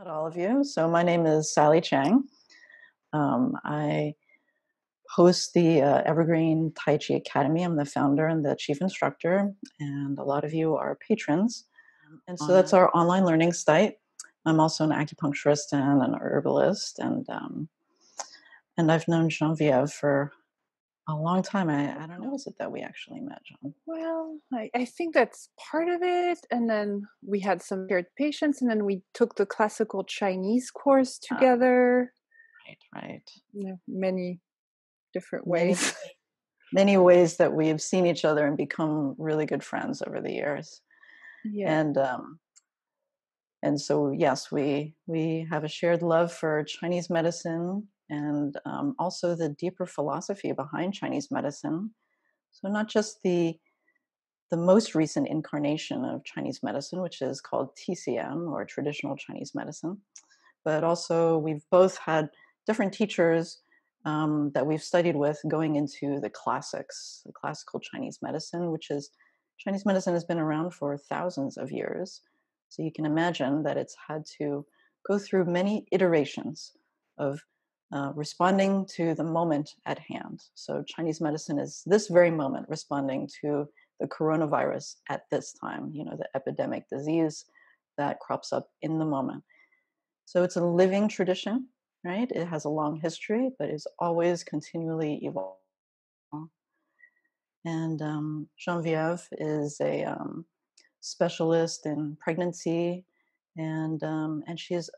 Not all of you. So my name is Sally Chang. Um, I host the uh, Evergreen Taiji Academy. I'm the founder and the chief instructor, and a lot of you are patrons. And so that's our online learning site. I'm also an acupuncturist and an herbalist, and um, and I've known Genevieve for a long time. I, I don't know, is it that we actually met, John? Well, I, I think that's part of it. And then we had some shared patients, and then we took the classical Chinese course Ah. together. Right, right. You know, many different ways. many ways that we've seen each other and become really good friends over the years. yeah. And um, and so yes, we we have a shared love for Chinese medicine and um, also the deeper philosophy behind Chinese medicine. So not just the the most recent incarnation of Chinese medicine, which is called TCM or traditional Chinese medicine, but also we've both had different teachers um, that we've studied with going into the classics, the classical Chinese medicine, which is Chinese medicine has been around for thousands of years. So you can imagine that it's had to go through many iterations of uh, responding to the moment at hand. So Chinese medicine is this very moment responding to the coronavirus at this time, you know, the epidemic disease that crops up in the moment. So it's a living tradition, right? It has a long history, but is always continually evolving. And um, Genevieve is a um, specialist in pregnancy, and um, and she is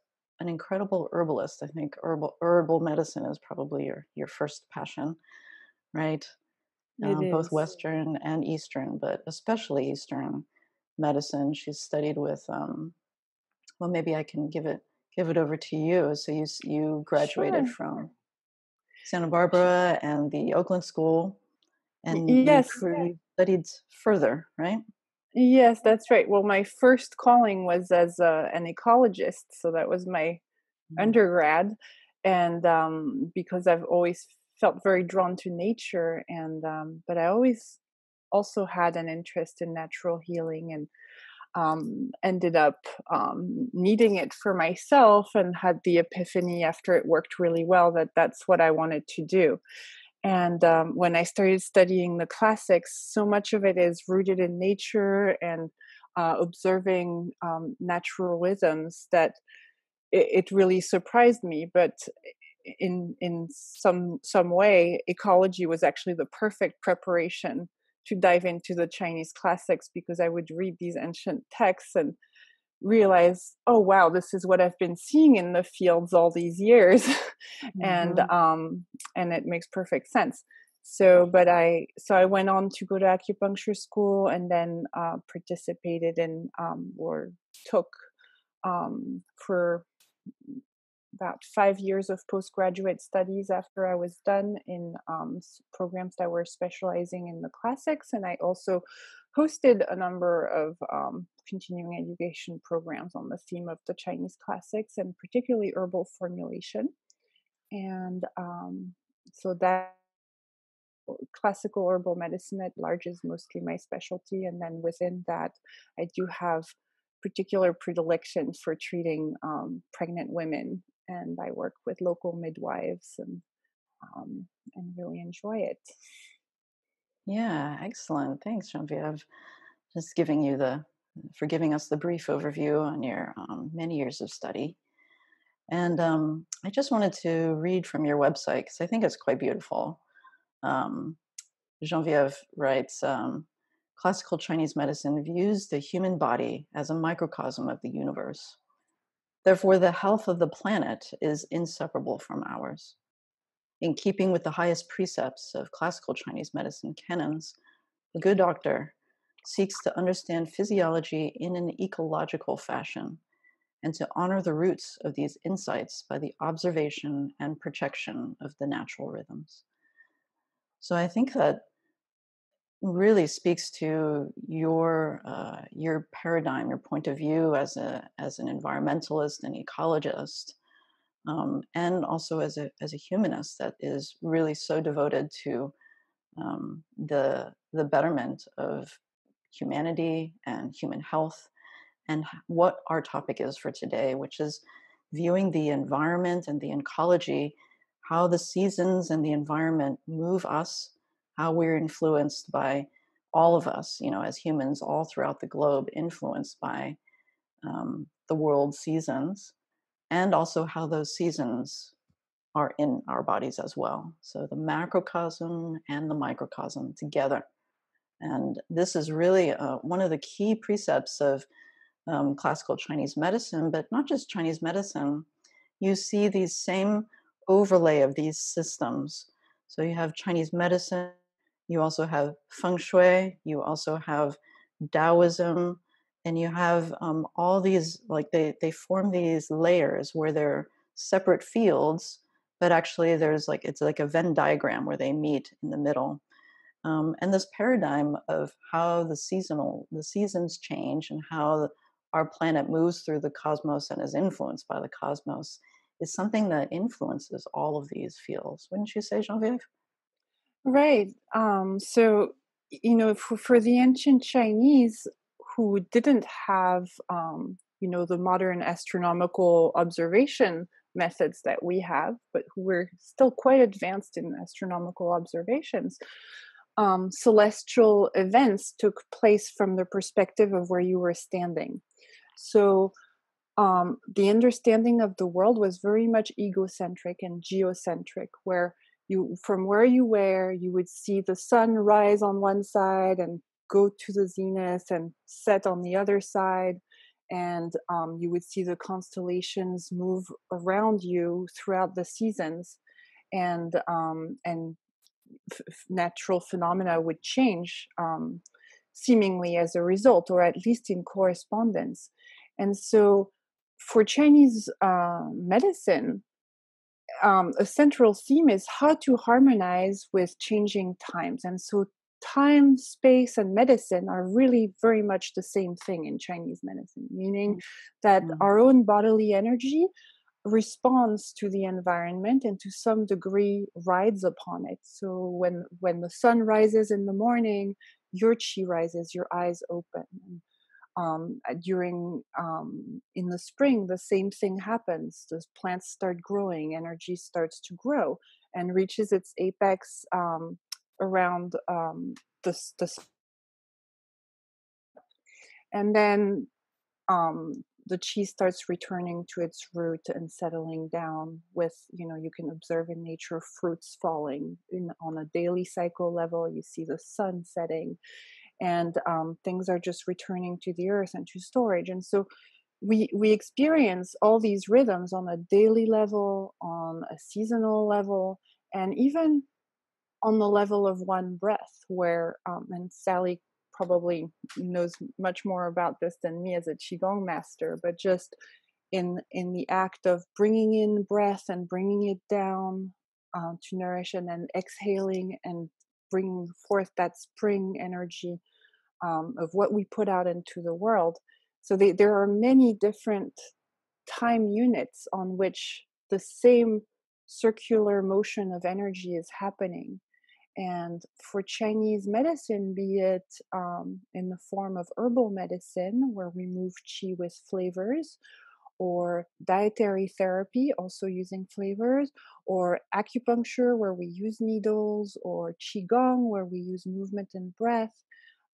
an incredible herbalist. I think herbal herbal medicine is probably your your first passion, right? Um, both. Western and Eastern, but especially Eastern medicine. She's studied with. Um, well, maybe I can give it give it over to you. So you you graduated Sure. from Santa Barbara and the Oakland School, and you yes. cre- studied further, right? Yes, that's right. Well, my first calling was as a, an ecologist. So that was my Mm. undergrad. And um, because I've always felt very drawn to nature, and um, but I always also had an interest in natural healing and um, ended up um, needing it for myself and had the epiphany after it worked really well that that's what I wanted to do. And um, when I started studying the classics, so much of it is rooted in nature and uh, observing um, natural rhythms that it, it really surprised me. But in in some some way, ecology was actually the perfect preparation to dive into the Chinese classics because I would read these ancient texts and realize, oh wow, this is what I've been seeing in the fields all these years, and Mhm. um, and it makes perfect sense. So, but I so I went on to go to acupuncture school and then uh, participated in um, or took um, for about five years of postgraduate studies after I was done in um, programs that were specializing in the classics. And I also hosted a number of um, continuing education programs on the theme of the Chinese classics and particularly herbal formulation. And um, so that classical herbal medicine at large is mostly my specialty. And then within that, I do have particular predilection for treating um, pregnant women. And I work with local midwives and um, and really enjoy it. Yeah, excellent. Thanks, Genevieve. Just giving you the for giving us the brief overview on your um, many years of study. And um, I just wanted to read from your website because I think it's quite beautiful. Um, Genevieve writes um, Classical Chinese medicine views the human body as a microcosm of the universe. Therefore, the health of the planet is inseparable from ours. In keeping with the highest precepts of classical Chinese medicine canons, the good doctor seeks to understand physiology in an ecological fashion and to honor the roots of these insights by the observation and protection of the natural rhythms. So I think that really speaks to your uh, your paradigm, your point of view as a as an environmentalist and ecologist, um, and also as a as a humanist that is really so devoted to um, the the betterment of humanity and human health, and what our topic is for today, which is viewing the environment and the ecology, how the seasons and the environment move us, how we're influenced by all of us, you know, as humans all throughout the globe, influenced by um, the world seasons, and also how those seasons are in our bodies as well. So the macrocosm and the microcosm together. And this is really uh, one of the key precepts of um, classical Chinese medicine, but not just Chinese medicine. You see these same overlay of these systems. So you have Chinese medicine, you also have feng shui, you also have Taoism, and you have um, all these like they they form these layers where they're separate fields, but actually there's like it's like a Venn diagram where they meet in the middle. Um, and this paradigm of how the seasonal the seasons change and how our planet moves through the cosmos and is influenced by the cosmos is something that influences all of these fields wouldn't you say genevieve Right. Um, so, you know, for, for the ancient Chinese who didn't have, um, you know, the modern astronomical observation methods that we have, but who were still quite advanced in astronomical observations, um, celestial events took place from the perspective of where you were standing. So, um, the understanding of the world was very much egocentric and geocentric, where you from where you were you would see the sun rise on one side and go to the zenith and set on the other side and um, you would see the constellations move around you throughout the seasons and um, and f- natural phenomena would change um, seemingly as a result or at least in correspondence and so for chinese uh, medicine um, a central theme is how to harmonize with changing times. And so, time, space, and medicine are really very much the same thing in Chinese medicine, meaning that mm-hmm. our own bodily energy responds to the environment and to some degree rides upon it. So when when the sun rises in the morning your chi rises your eyes open. Um, uh, during um, in the spring the same thing happens. The plants start growing energy starts to grow and reaches its apex um, around um, the, the and then um, the qi starts returning to its root and settling down with you know you can observe in nature fruits falling in on a daily cycle level you see the sun setting and um, things are just returning to the earth and to storage and so we we experience all these rhythms on a daily level on a seasonal level and even on the level of one breath where um, and sally probably knows much more about this than me as a qigong master but just in in the act of bringing in breath and bringing it down uh, to nourish and then exhaling and bringing forth that spring energy um, of what we put out into the world. So they, there are many different time units on which the same circular motion of energy is happening. And for Chinese medicine, be it um, in the form of herbal medicine, where we move qi with flavors, or dietary therapy, also using flavors, or acupuncture, where we use needles, or qigong, where we use movement and breath,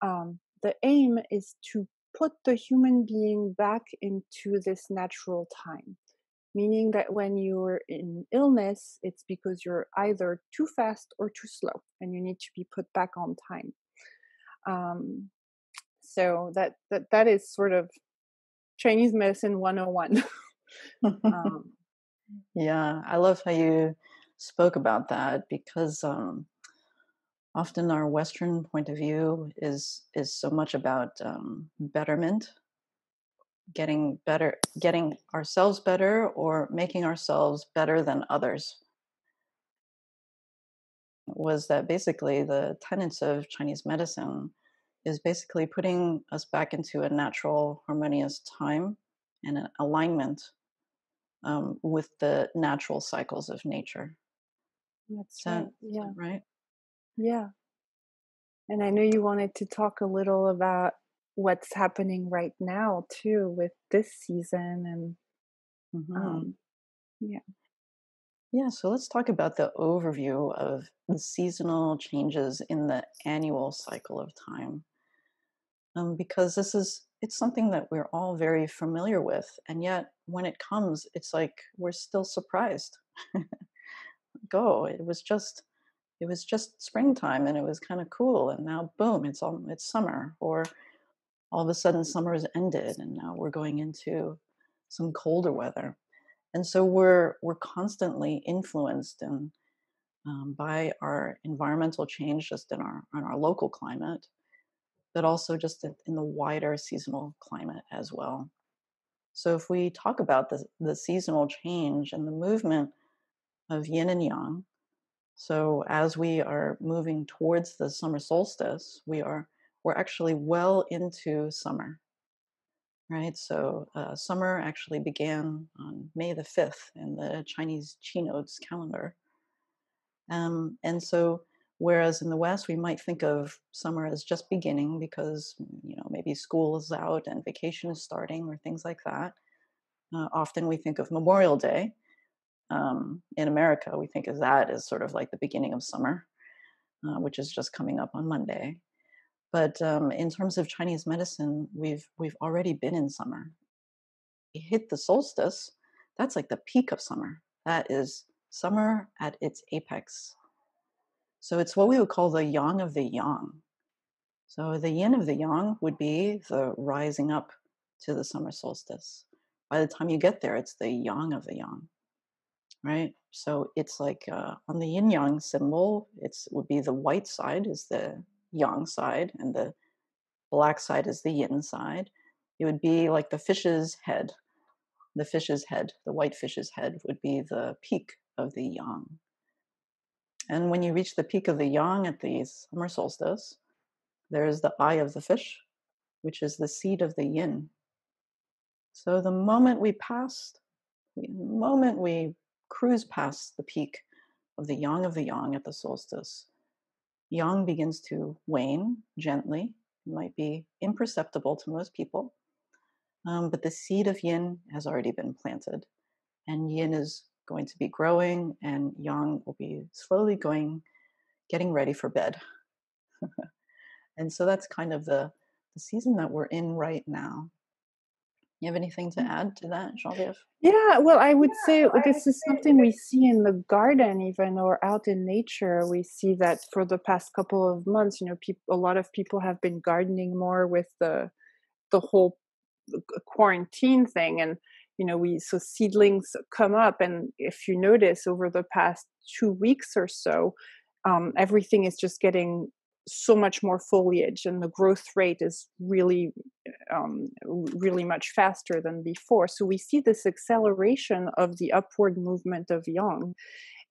um, the aim is to put the human being back into this natural time meaning that when you're in illness it's because you're either too fast or too slow and you need to be put back on time. Um, so that, that that is sort of chinese medicine 101 um, yeah i love how you spoke about that because um, often our Western point of view is is so much about um, betterment, getting better, getting ourselves better, or making ourselves better than others. Was that basically the tenets of Chinese medicine? Is basically putting us back into a natural, harmonious time and an alignment um, with the natural cycles of nature. That's that, right. Yeah. Right. Yeah. And I know you wanted to talk a little about what's happening right now too with this season and hmm Um, yeah. Yeah, so let's talk about the overview of the seasonal changes in the annual cycle of time. Um, because this is it's something that we're all very familiar with, and yet when it comes, it's like we're still surprised. Go, it was just it was just springtime and it was kind of cool, and now boom, it's all it's summer, or all of a sudden summer has ended and now we're going into some colder weather. And so we're we're constantly influenced and um, by our environmental change just in our in our local climate but also just in, in the wider seasonal climate as well. So if we talk about the, the seasonal change and the movement of yin and yang so as we are moving towards the summer solstice we are we're actually well into summer right? So uh, summer actually began on May the 5th in the Chinese Qi nodes calendar. Um, and so, whereas in the West, we might think of summer as just beginning because, mm, you know, maybe school is out and vacation is starting or things like that. Uh, often we think of Memorial Day. Um, in America, we think of that as sort of like the beginning of summer, uh, which is just coming up on Monday. But um, in terms of Chinese medicine, we've we've already been in summer. We hit the solstice. That's like the peak of summer. That is summer at its apex. So it's what we would call the yang of the yang. So the yin of the yang would be the rising up to the summer solstice. By the time you get there, it's the yang of the yang, right? So it's like uh, on the yin yang symbol, it's would be the white side is the yang side and the black side is the yin side. It would be like the fish's head. The fish's head, the white fish's head, would be the peak of the yang. And when you reach the peak of the yang at the summer solstice, there's the eye of the fish, which is the seed of the yin. So the moment we passed, the moment we cruise past the peak of the yang of the yang at the solstice, yang begins to wane gently. It might be imperceptible to most people, um, but the seed of yin has already been planted, and yin is going to be growing, and yang will be slowly going, getting ready for bed. and so that's kind of the, the season that we're in right now. You have anything to Mm. add to that, Genevieve? Yeah, well, I would say this is something we see in the garden, even or out in nature. We see that for the past couple of months, you know, people, a lot of people have been gardening more with the the whole quarantine thing, and you know, we so seedlings come up, and if you notice over the past two weeks or so, um, everything is just getting so much more foliage, and the growth rate is really um, really much faster than before. So we see this acceleration of the upward movement of yang.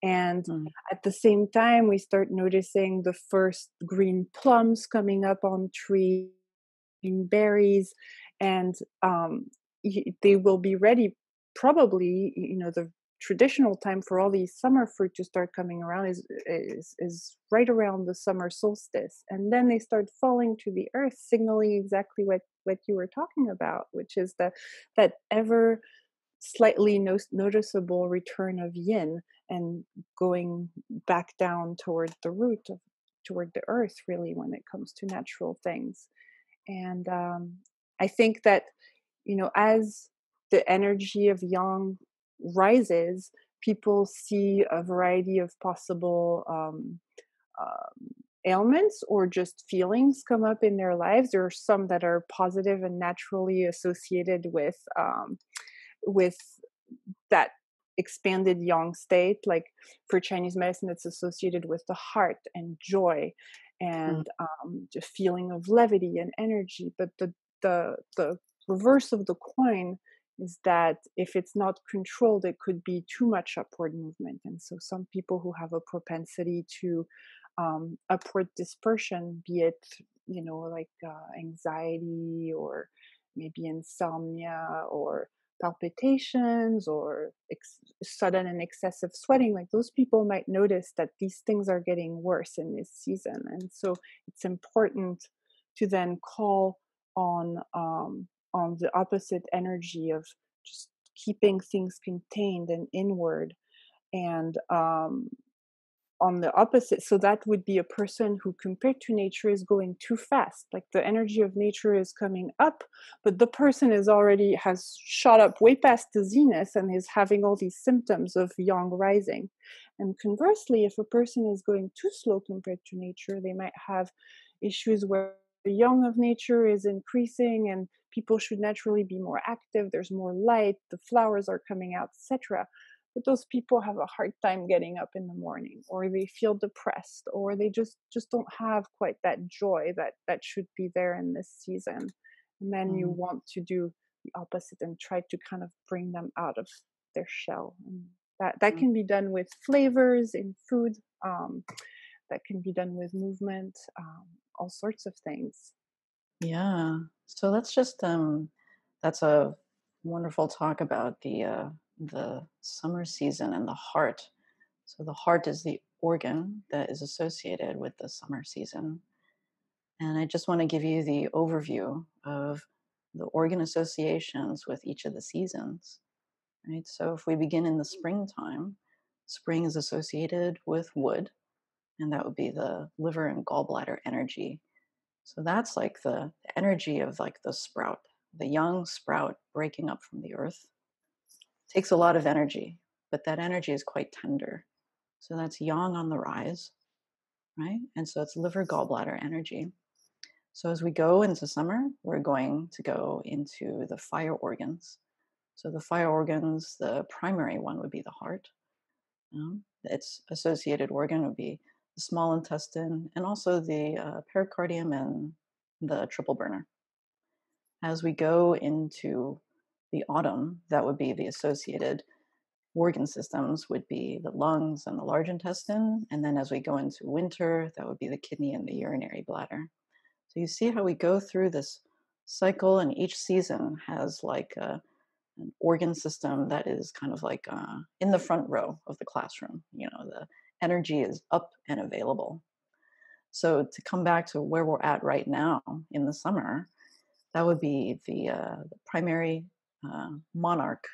And Mm, at the same time, we start noticing the first green plums coming up on trees, green berries, and um, they will be ready probably, you know, the traditional time for all these summer fruit to start coming around is is is right around the summer solstice and then they start falling to the earth signaling exactly what what you were talking about which is that that ever slightly no- noticeable return of yin and going back down toward the root of toward the earth really when it comes to natural things. And um, i think that you know as the energy of yang rises people see a variety of possible um, um, ailments or just feelings come up in their lives. There are some that are positive and naturally associated with um, with that expanded yang state like for chinese medicine it's associated with the heart and joy mm, and um, the feeling of levity and energy but the the the reverse of the coin is that if it's not controlled it could be too much upward movement. And so some people who have a propensity to um, upward dispersion be it you know like uh, anxiety or maybe insomnia or palpitations or ex- sudden and excessive sweating like those people might notice that these things are getting worse in this season. And so it's important to then call on um, on the opposite energy of just keeping things contained and inward and um, on the opposite so that would be a person who compared to nature is going too fast like the energy of nature is coming up but the person is already has shot up way past the zenith and is having all these symptoms of yang rising. And conversely if a person is going too slow compared to nature they might have issues where the yang of nature is increasing and people should naturally be more active there's more light the flowers are coming out etc but those people have a hard time getting up in the morning or they feel depressed or they just just don't have quite that joy that that should be there in this season and then mm. you want to do the opposite and try to kind of bring them out of their shell and that that mm. can be done with flavors in food um, that can be done with movement um, all sorts of things yeah so let's just um that's a wonderful talk about the uh the summer season and the heart. So, the heart is the organ that is associated with the summer season. And I just want to give you the overview of the organ associations with each of the seasons. Right? So, if we begin in the springtime, spring is associated with wood, and that would be the liver and gallbladder energy. So, that's like the energy of like the sprout, the young sprout breaking up from the earth takes a lot of energy, but that energy is quite tender. So that's yang on the rise, right? And so it's liver gallbladder energy. So as we go into summer, we're going to go into the fire organs. So the fire organs, the primary one would be the heart. Um, its associated organ would be the small intestine and also the uh, pericardium and the triple burner. As we go into the autumn, that would be the associated organ systems would be the lungs and the large intestine. And then as we go into winter, that would be the kidney and the urinary bladder. So you see how we go through this cycle, and each season has like a, an organ system that is kind of like uh, in the front row of the classroom. You know, the energy is up and available. So to come back to where we're at right now in the summer, that would be the, uh, the primary uh, monarch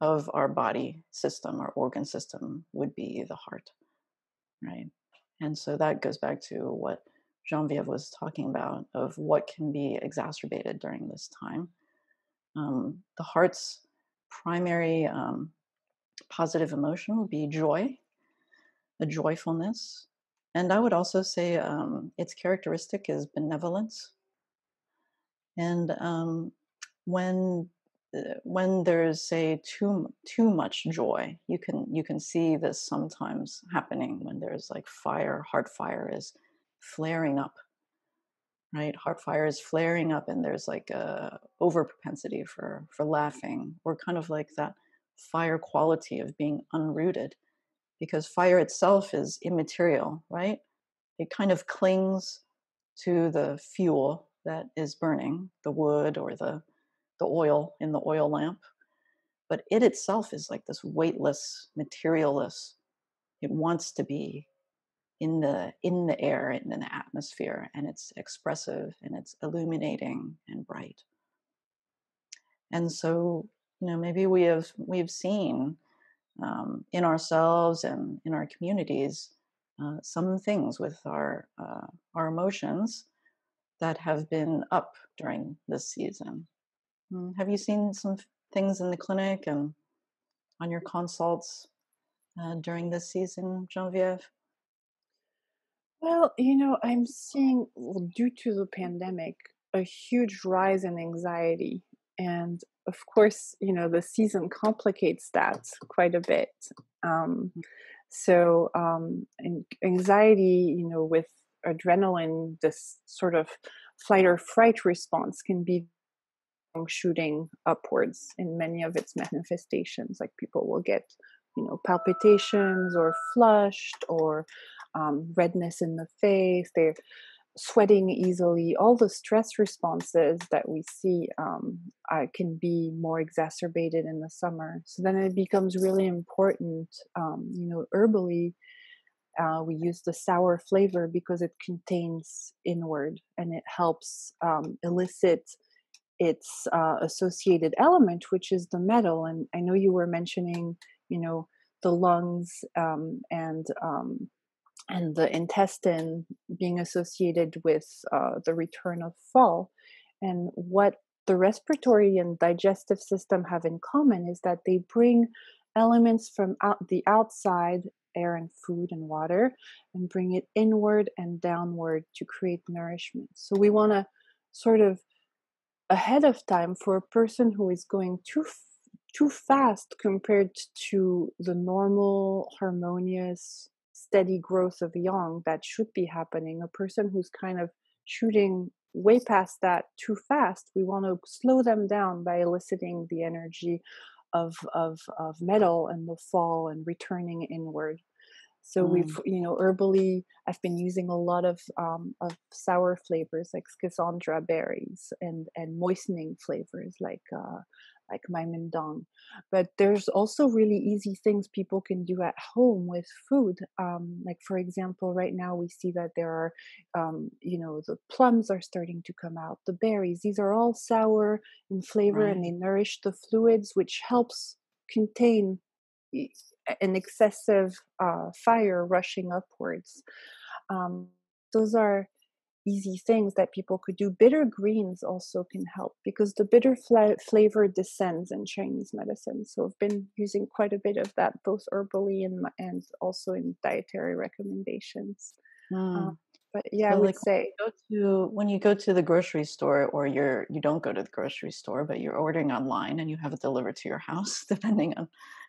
of our body system, our organ system, would be the heart, right? And so that goes back to what Genevieve was talking about of what can be exacerbated during this time. Um, the heart's primary um, positive emotion would be joy, a joyfulness. And I would also say um, its characteristic is benevolence. And um, when uh, when there's say too too much joy you can you can see this sometimes happening when there's like fire heart fire is flaring up right heart fire is flaring up and there's like a over propensity for for laughing or kind of like that fire quality of being unrooted because fire itself is immaterial right it kind of clings to the fuel that is burning the wood or the the oil in the oil lamp. But it itself is like this weightless, materialless. It wants to be in the in the air and in the atmosphere, and it's expressive and it's illuminating and bright. And so, you know, maybe we have we've seen um, in ourselves and in our communities uh, some things with our uh, our emotions that have been up during this season Mm, have you seen some things in the clinic and on your consults uh, during this season, Genevieve? Well, you know, I'm seeing, due to the pandemic, a huge rise in anxiety. And of course, you know, the season complicates that quite a bit. Um, mm. so, um, anxiety, you know, with adrenaline, this sort of flight or fright response can be shooting upwards in many of its manifestations. Like people will get, you know, palpitations or flushed or um, redness in the face. They're sweating easily. All the stress responses that we see um, can be more exacerbated in the summer. So then it becomes really important, um, you know, herbally. Uh, we use the sour flavor because it contains inward and it helps um, elicit its uh, associated element, which is the metal. And I know you were mentioning, you know, the lungs um, and um, and the intestine being associated with uh, the return of fall. And what the respiratory and digestive system have in common is that they bring elements from out the outside air and food and water and bring it inward and downward to create nourishment so we want to sort of ahead of time for a person who is going too too fast compared to the normal harmonious steady growth of yang that should be happening. A person who's kind of shooting way past that too fast we want to slow them down by eliciting the energy of of of metal and the fall and returning inward so mm. we've you know herbally i've been using a lot of um, of sour flavors like schisandra berries and and moistening flavors like uh, like Maimendong. But there's also really easy things people can do at home with food. Um, like for example, right now we see that there are, um, you know, the plums are starting to come out, the berries. These are all sour in flavor, right. and they nourish the fluids, which helps contain an excessive uh, fire rushing upwards. Um, those are easy things that people could do. Bitter greens also can help because the bitter fla- flavor descends in Chinese medicine. So I've been using quite a bit of that both herbally and and also in dietary recommendations. Mm. But yeah, so I would like say when you, go to, when you go to the grocery store or you're you don't go to the grocery store but you're ordering online and you have it delivered to your house depending on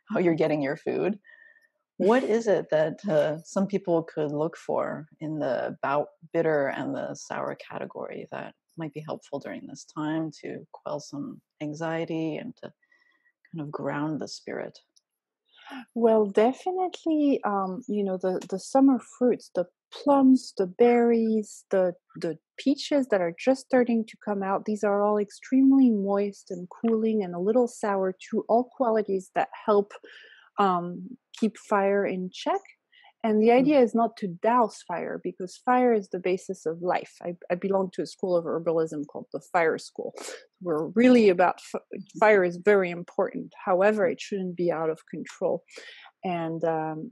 how you're getting your food what is it that uh, some people could look for in the bout bitter and the sour category that might be helpful during this time to quell some anxiety and to kind of ground the spirit? Well, definitely, um, you know, the, the summer fruits, the plums, the berries, the the peaches that are just starting to come out. These are all extremely moist and cooling and a little sour too. All qualities that help um, keep fire in check. And the mm. idea is not to douse fire because fire is the basis of life. I, I belong to a school of herbalism called the Fire School. We're really about f- fire is very important. However, it shouldn't be out of control, and um,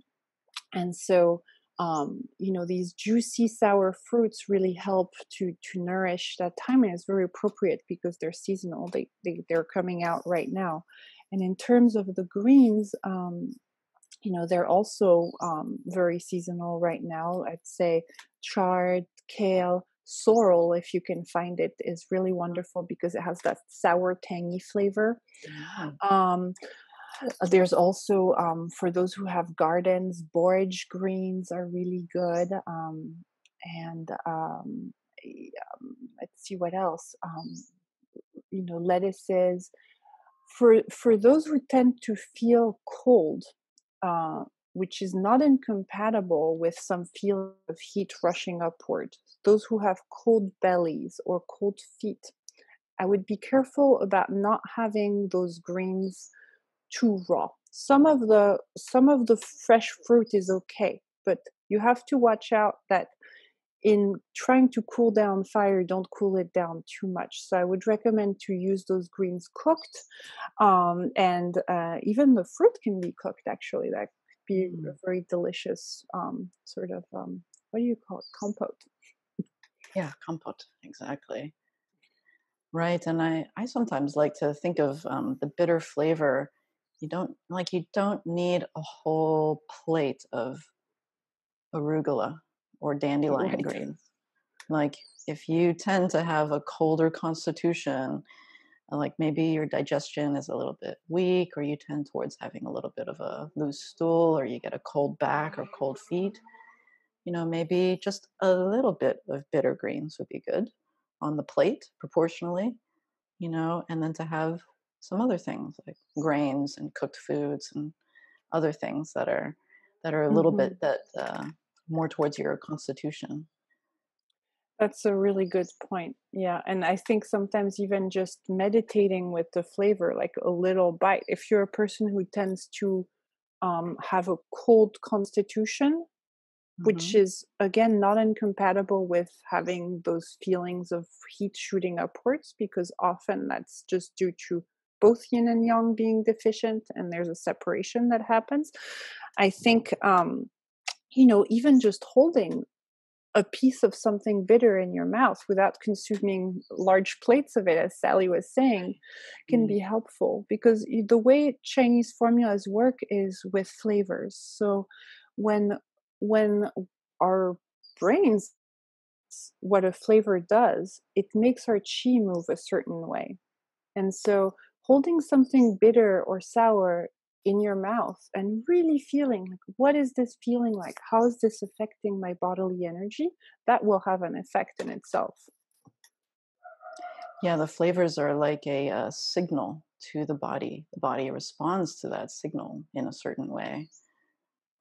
and so um, you know these juicy sour fruits really help to to nourish that timing is very appropriate because they're seasonal. They, they they're coming out right now, and in terms of the greens, um, you know, they're also um, very seasonal right now. I'd say chard, kale, sorrel, if you can find it, is really wonderful because it has that sour, tangy flavor. Yeah. Um, there's also um, for those who have gardens, borage greens are really good. Um, and um, um let's see what else. Um, you know, lettuces, for for those who tend to feel cold uh, which is not incompatible with some feeling of heat rushing upward those who have cold bellies or cold feet i would be careful about not having those greens too raw some of the some of the fresh fruit is okay but you have to watch out that in trying to cool down fire, don't cool it down too much. So I would recommend to use those greens cooked, um, and uh, even the fruit can be cooked. Actually, that could be mm. a very delicious um, sort of um, what do you call it? Compote. Yeah, compote. Exactly. Right, and I I sometimes like to think of um, the bitter flavor. You don't like you don't need a whole plate of arugula or dandelion right. greens. Like if you tend to have a colder constitution, uh, like maybe your digestion is a little bit weak, or you tend towards having a little bit of a loose stool, or you get a cold back or cold feet, you know, maybe just a little bit of bitter greens would be good on the plate proportionally, you know, and then to have some other things like grains and cooked foods and other things that are that are a little mm-hmm. bit that uh, more towards your constitution. That's a really good point. Yeah. And I think sometimes even just meditating with the flavor, like a little bite, if you're a person who tends to um, have a cold constitution, which hmm is again not incompatible with having those feelings of heat shooting upwards because often that's just due to both yin and yang being deficient and there's a separation that happens i think um you know even just holding a piece of something bitter in your mouth without consuming large plates of it as sally was saying can mm. be helpful because the way chinese formulas work is with flavors. So when when our brains what a flavor does it makes our chi move a certain way. And so holding something bitter or sour in your mouth and really feeling like what is this feeling like how is this affecting my bodily energy that will have an effect in itself Yeah, the flavors are like a, uh signal to the body. The body responds to that signal in a certain way,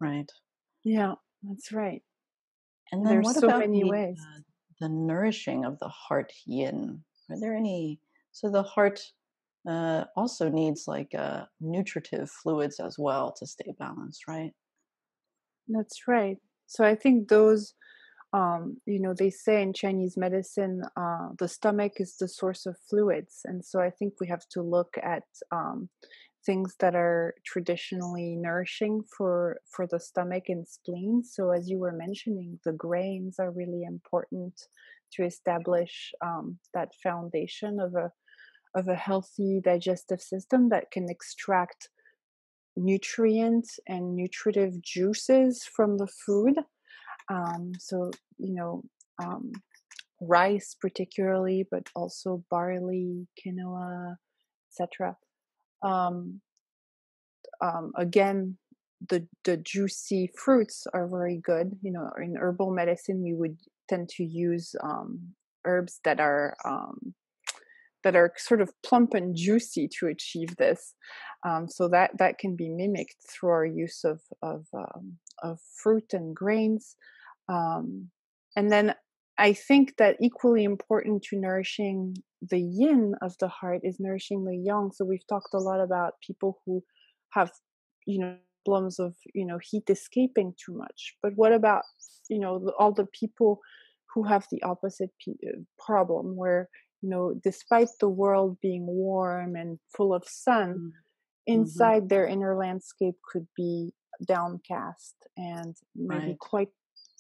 right? yeah that's right And then there's what so about many the ways uh, the nourishing of the heart yin? Are there any? So the heart uh, also needs like uh, nutritive fluids as well to stay balanced, right? that's right so i think those um, you know, they say in Chinese medicine, uh, the stomach is the source of fluids. And so I think we have to look at um, things that are traditionally nourishing for, for the stomach and spleen. So, as you were mentioning, the grains are really important to establish um, that foundation of a, of a healthy digestive system that can extract nutrients and nutritive juices from the food um, so, you know, um, rice particularly, but also barley, quinoa, etc. Um, um, again, the the juicy fruits are very good. You know, in herbal medicine, we would tend to use um, herbs that are um, that are sort of plump and juicy to achieve this. Um, so that that can be mimicked through our use of of um, of fruit and grains. Um, and then I think that equally important to nourishing the yin of the heart is nourishing the yang. So we've talked a lot about people who have, you know, problems of, you know, heat escaping too much. But what about, you know, all the people who have the opposite uh, problem where, you know, despite the world being warm and full of sun, Mm-hmm. inside their inner landscape could be downcast and maybe Right. quite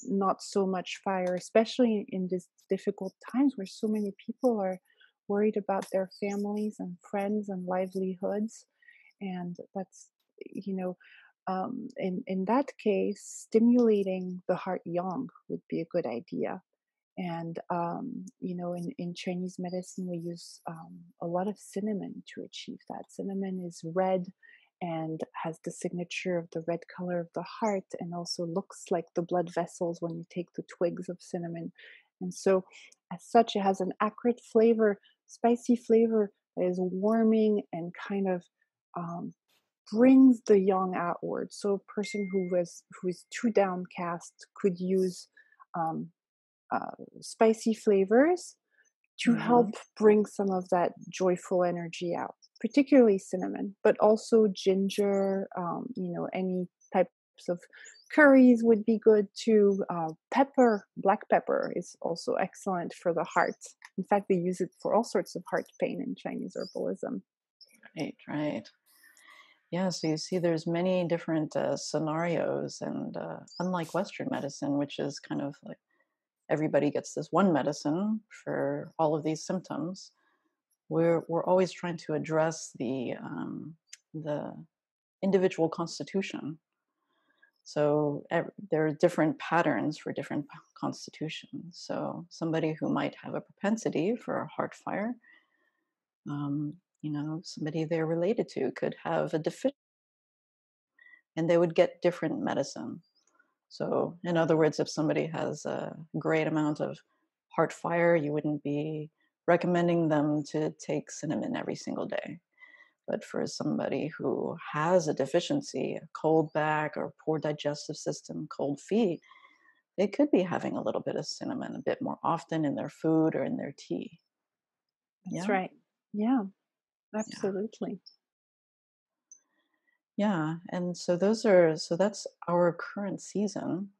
not so much fire, especially in these difficult times where so many people are worried about their families and friends and livelihoods. And that's, you know, um, in, in that case, stimulating the heart yang would be a good idea. And, um, you know, in, in Chinese medicine, we use um, a lot of cinnamon to achieve that. Cinnamon is red and has the signature of the red color of the heart and also looks like the blood vessels when you take the twigs of cinnamon. And so, as such, it has an acrid flavor, spicy flavor that is warming and kind of um, brings the yang outward. So, a person who was who is too downcast could use um, uh, spicy flavors to Mm-hmm. help bring some of that joyful energy out, particularly cinnamon, but also ginger, um, you know, any types of curries would be good too. Uh, pepper, black pepper is also excellent for the heart. In fact, they use it for all sorts of heart pain in Chinese herbalism. Right. Right. Yeah. So you see, there's many different uh, scenarios, and uh, unlike Western medicine, which is kind of like everybody gets this one medicine for all of these symptoms, we're we're always trying to address the um, the individual constitution. So there are different patterns for different constitutions. So somebody who might have a propensity for a heart fire, um, you know, somebody they're related to could have a deficiency, and they would get different medicine. So, in other words, if somebody has a great amount of heart fire, you wouldn't be recommending them to take cinnamon every single day. But for somebody who has a deficiency, a cold back or poor digestive system, cold feet, they could be having a little bit of cinnamon a bit more often in their food or in their tea. That's Yeah. right. Yeah, Yeah. absolutely. Yeah. And so those are, so that's our current season.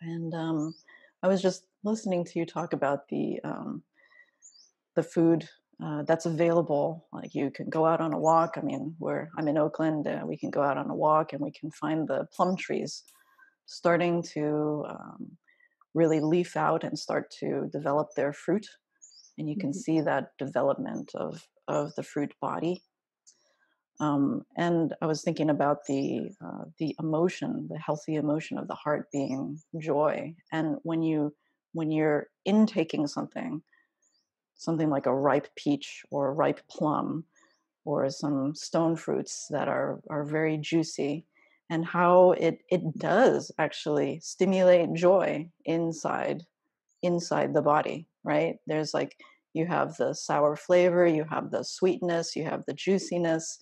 And um, I was just listening to you talk about the um, the food uh, that's available. Like you can go out on a walk. I mean, where I'm in Oakland, uh, we can go out on a walk and we can find the plum trees starting to um, really leaf out and start to develop their fruit. And you can Mhm. see that development of of the fruit body. Um, and I was thinking about the uh, the emotion, the healthy emotion of the heart being joy. And when you when you're intaking something, something like a ripe peach or a ripe plum or some stone fruits that are are very juicy and how it it does actually stimulate joy inside inside the body right there's like you have the sour flavor you have the sweetness you have the juiciness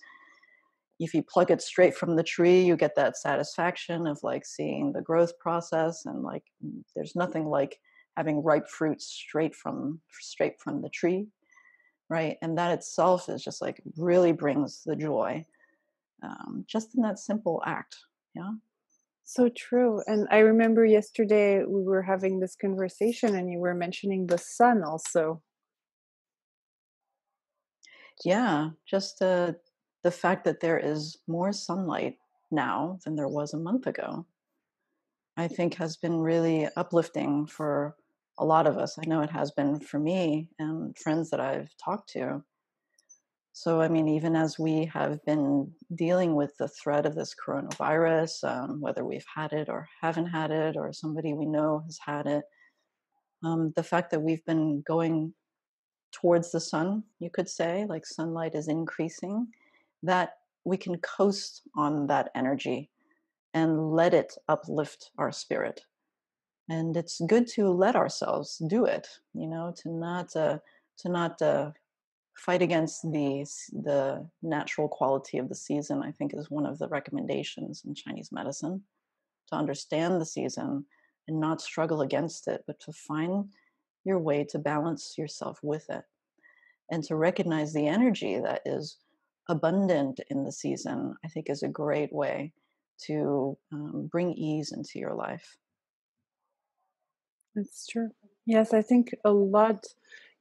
if you pluck it straight from the tree you get that satisfaction of like seeing the growth process and like mm, there's nothing like having ripe fruits straight from straight from the tree right and that itself is just like really brings the joy um, just in that simple act yeah So true. And I remember yesterday we were having this conversation and you were mentioning the sun also. yeah just uh, the fact that there is more sunlight now than there was a month ago i think has been really uplifting for a lot of us. I know it has been for me and friends that i've talked to. So, I mean, even as we have been dealing with the threat of this coronavirus, um, whether we've had it or haven't had it, or somebody we know has had it, um, the fact that we've been going towards the sun, you could say, like sunlight is increasing, that we can coast on that energy and let it uplift our spirit. And it's good to let ourselves do it, you know, to not uh, to not uh, fight against the the natural quality of the season i think is one of the recommendations in chinese medicine to understand the season and not struggle against it but to find your way to balance yourself with it and to recognize the energy that is abundant in the season i think is a great way to um, bring ease into your life That's true. Yes, I think a lot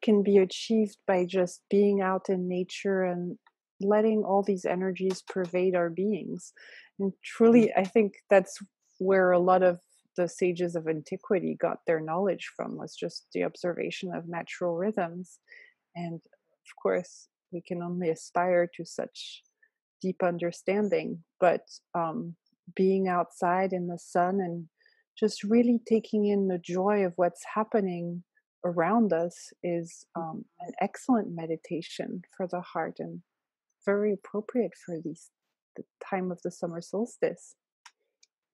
can be achieved by just being out in nature and letting all these energies pervade our beings. And Mm. truly, I think that's where a lot of the sages of antiquity got their knowledge from was just the observation of natural rhythms. And of course, we can only aspire to such deep understanding, but um, being outside in the sun and just really taking in the joy of what's happening around us is um, an excellent meditation for the heart and very appropriate for these the time of the summer solstice.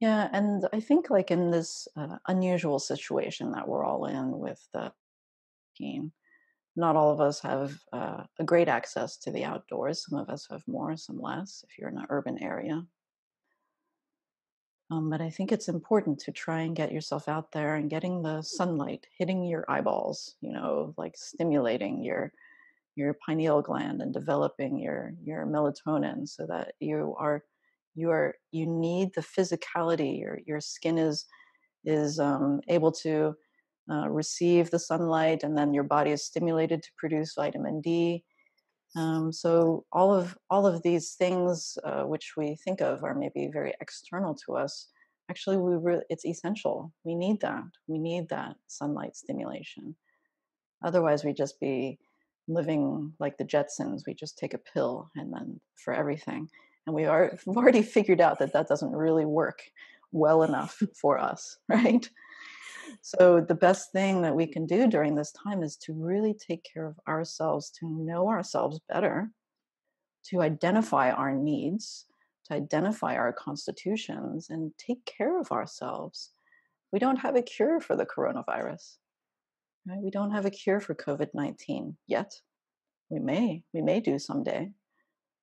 yeah and i think like in this uh, unusual situation that we're all in with the team not all of us have uh, a great access to the outdoors. Some of us have more, some less, if you're in an urban area. Um, but I think it's important to try and get yourself out there and getting the sunlight hitting your eyeballs, you know, like stimulating your your pineal gland and developing your your melatonin so that you are you are you need the physicality your your skin is is um, able to uh, receive the sunlight and then your body is stimulated to produce vitamin d. Um, so all of all of these things uh, which we think of are maybe very external to us actually we re- it's essential. We need that. We need that sunlight stimulation. Otherwise we just be living like the jetsons. We just take a pill and then for everything. And we are we've already figured out that that doesn't really work well enough for us right so, the best thing that we can do during this time is to really take care of ourselves, to know ourselves better, to identify our needs, to identify our constitutions, and take care of ourselves. We don't have a cure for the coronavirus, right? We don't have a cure for COVID 19 yet. We may, we may do someday.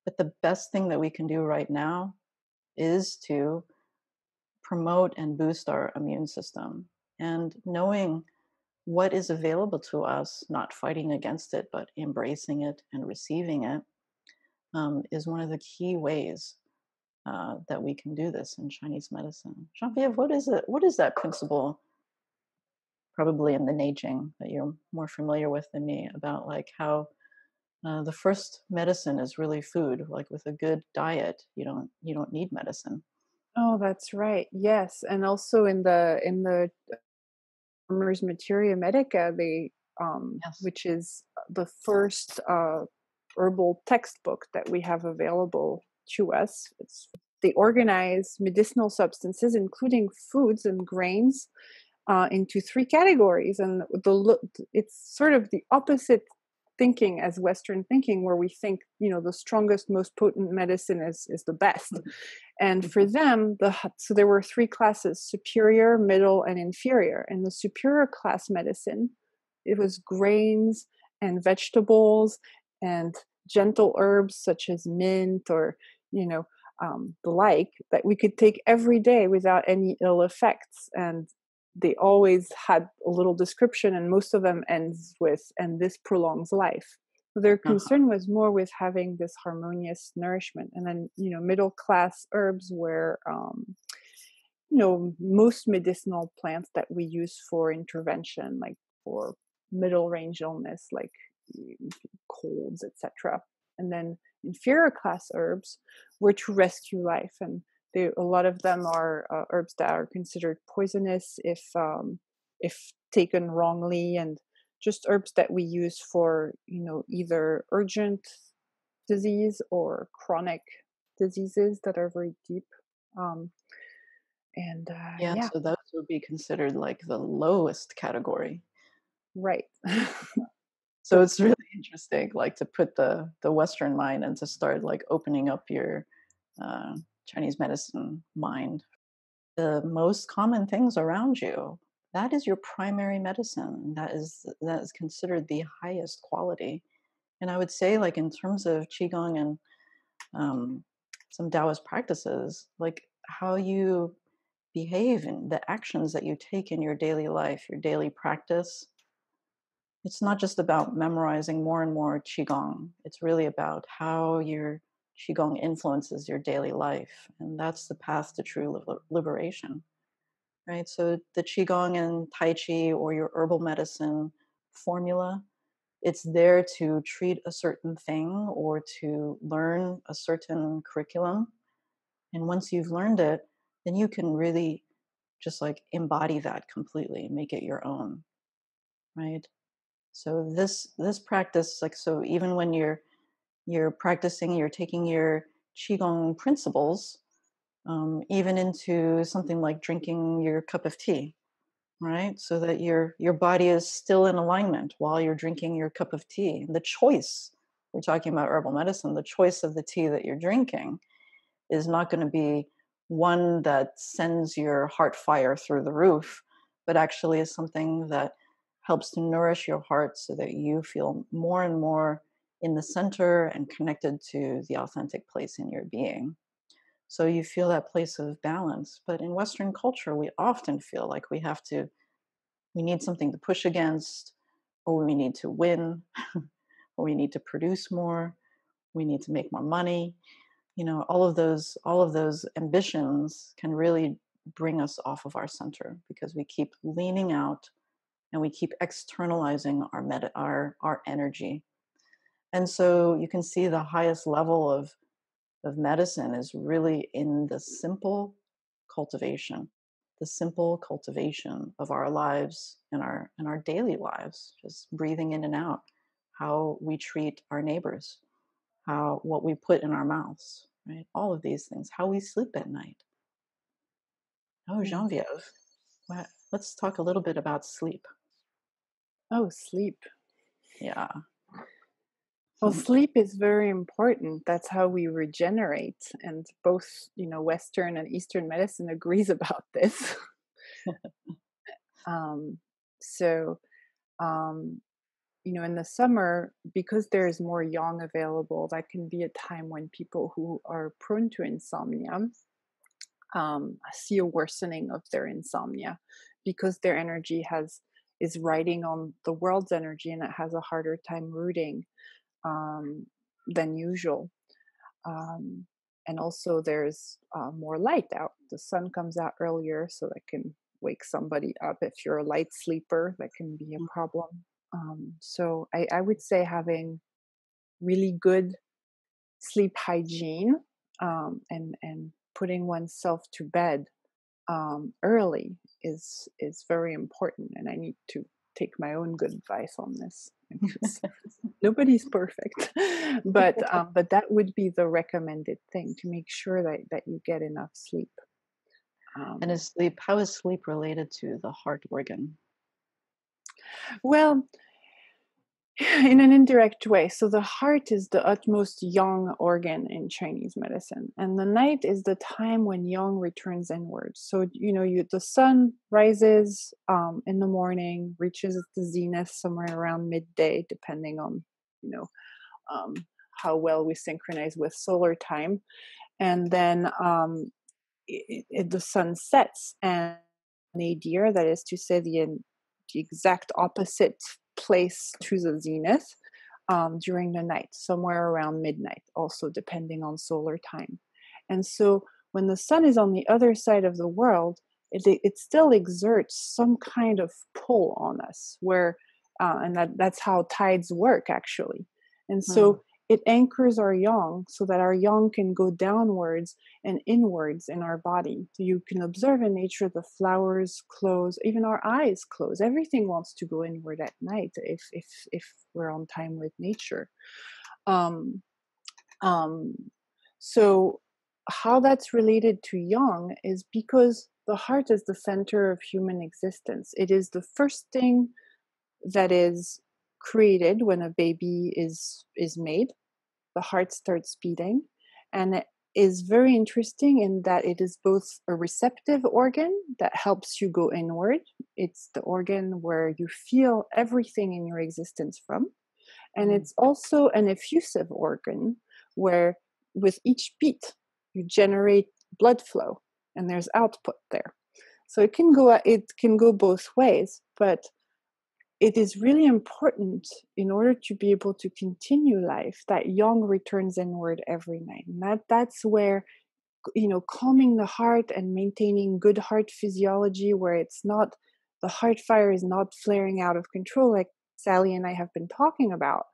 But the best thing that we can do right now is to promote and boost our immune system. And knowing what is available to us, not fighting against it, but embracing it and receiving it, um, is one of the key ways uh, that we can do this in Chinese medicine. Jean-Pierre, what is it? What is that principle probably in the Neijing that you're more familiar with than me about like how uh, the first medicine is really food. Like with a good diet, you don't you don't need medicine. Oh, that's right. Yes, and also in the in the Ars Materia Medica, they um, Yes. which is the first uh, herbal textbook that we have available to us. It's, they organize medicinal substances, including foods and grains, uh, into three categories, and the it's sort of the opposite thinking as Western thinking, where we think you know the strongest, most potent medicine is is the best. And for Mhm. them, the so there were three classes: superior, middle, and inferior. And the superior class medicine, it was grains and vegetables and gentle herbs such as mint or you know um, the like that we could take every day without any ill effects and they always had a little description and most of them ends with and this prolongs life so their Uh-huh. concern was more with having this harmonious nourishment and then you know middle class herbs were um, you know most medicinal plants that we use for intervention like for middle range illness like mm, colds etc and then inferior class herbs were to rescue life and they, a lot of them are uh, herbs that are considered poisonous if um, if taken wrongly and just herbs that we use for you know either urgent disease or chronic diseases that are very deep um, and uh, Yeah, yeah so those would be considered like the lowest category. right So it's really interesting, like to put the the Western mind and to start like opening up your uh, Chinese medicine mind. The most common things around you, that is your primary medicine. That is that is considered the highest quality. And I would say, like in terms of qigong and um, some Taoist practices, like how you behave and the actions that you take in your daily life, your daily practice, it's not just about memorizing more and more qigong. It's really about how your qigong influences your daily life, and that's the path to true liberation, right? So the qigong and tai chi or your herbal medicine formula, it's there to treat a certain thing or to learn a certain curriculum, and once you've learned it, then you can really just like embody that completely, make it your own, right? So this this practice, like so, even when you're you're practicing, you're taking your qigong principles, um, even into something like drinking your cup of tea, right? So that your your body is still in alignment while you're drinking your cup of tea. The choice we're talking about herbal medicine. The choice of the tea that you're drinking is not going to be one that sends your heart fire through the roof, but actually is something that helps to nourish your heart so that you feel more and more in the center and connected to the authentic place in your being. So you feel that place of balance. But in Western culture, we often feel like we have to, we need something to push against, or we need to win, or we need to produce more, we need to make more money you know all of those all of those ambitions can really bring us off of our center because we keep leaning out and we keep externalizing our med- our our energy and so you can see the highest level of of medicine is really in the simple cultivation the simple cultivation of our lives and our and our daily lives just breathing in and out how we treat our neighbors how what we put in our mouths, right? All of these things, how we sleep at night. Oh, Mm. Genevieve, what, let's talk a little bit about sleep. oh sleep Yeah. Well sleep is very important. That's how we regenerate and both you know western and eastern medicine agrees about this. Um, so um, you know in the summer because there is more yang available that can be a time when people who are prone to insomnia um, see a worsening of their insomnia because their energy has is riding on the world's energy and it has a harder time rooting um, than usual um, and also there's uh, more light out the sun comes out earlier so that can wake somebody up. If you're a light sleeper, that can be Mm. a problem. Um, so I, I would say having really good sleep hygiene um, and and putting oneself to bed um, early is is very important. And I need to take my own good advice on this nobody's perfect. but um, but that would be the recommended thing to make sure that that you get enough sleep. And Um, is sleep how is sleep related to the heart organ? well, in an indirect way. So the heart is the utmost yang organ in Chinese medicine, and the night is the time when yang returns inwards. So you know, you the sun rises um, in the morning, reaches the zenith somewhere around midday, depending on you know um, how well we synchronize with solar time, and then um, it, it, the sun sets and nadir, that is to say, the, the exact opposite place to the zenith um, during the night, somewhere around midnight, also depending on solar time. And so when the sun is on the other side of the world, it, it still exerts some kind of pull on us, where, uh, and that, that's how tides work actually. And so Mm. It anchors our yang so that our yang can go downwards and inwards in our body. So you can observe in nature the flowers close, even our eyes close. Everything wants to go inward at night if if if we're on time with nature. Um, um, so how that's related to yang is because the heart is the center of human existence. It is the first thing that is created when a baby is is made the heart starts beating and it is very interesting in that it is both a receptive organ that helps you go inward it's the organ where you feel everything in your existence from and Mm. it's also an effusive organ where with each beat you generate blood flow and there's output there so it can go it can go both ways but it is really important in order to be able to continue life that yang returns inward every night and that that's where you know calming the heart and maintaining good heart physiology where it's not the heart fire is not flaring out of control like sally and i have been talking about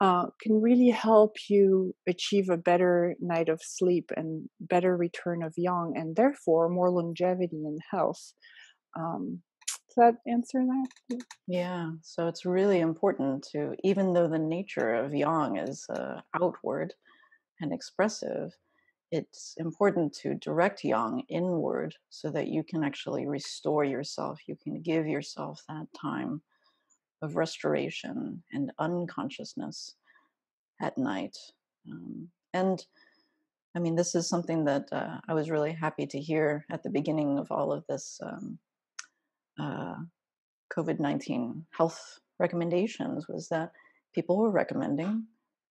uh, can really help you achieve a better night of sleep and better return of yang and therefore more longevity and health um, that answer that Yeah, so it's really important to, even though the nature of yang is uh, outward and expressive, it's important to direct yang inward so that you can actually restore yourself. You can give yourself that time of restoration and unconsciousness at night. Um, and I mean, this is something that uh, I was really happy to hear at the beginning of all of this um, uh, COVID 19 health recommendations was that people were recommending